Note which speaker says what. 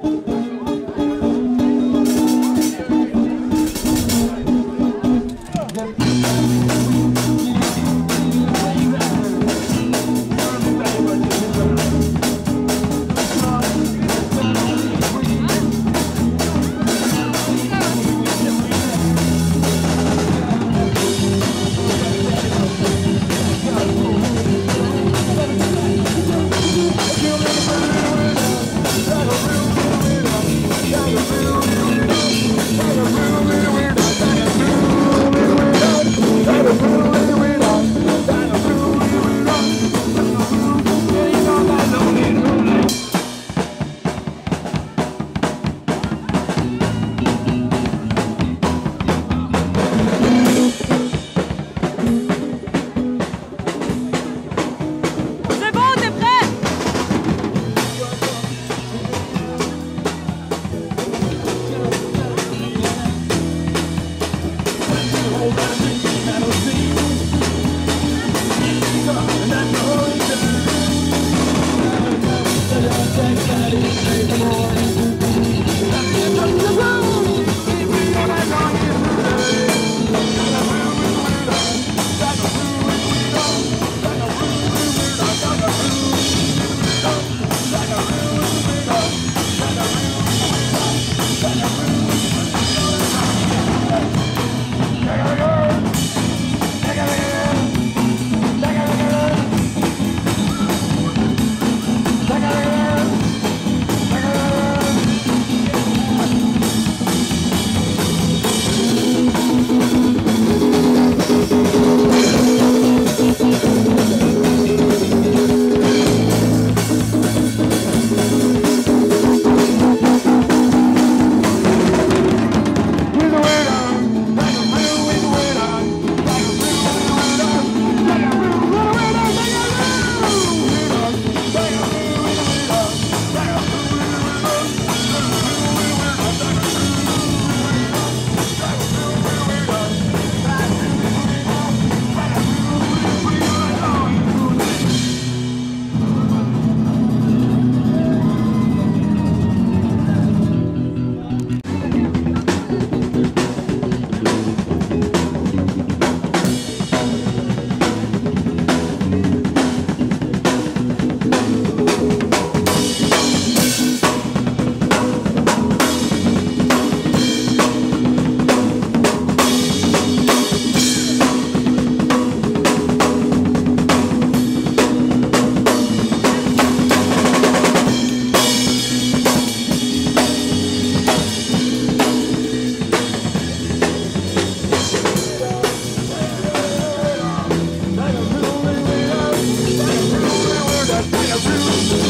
Speaker 1: C'est I we don't, know. room.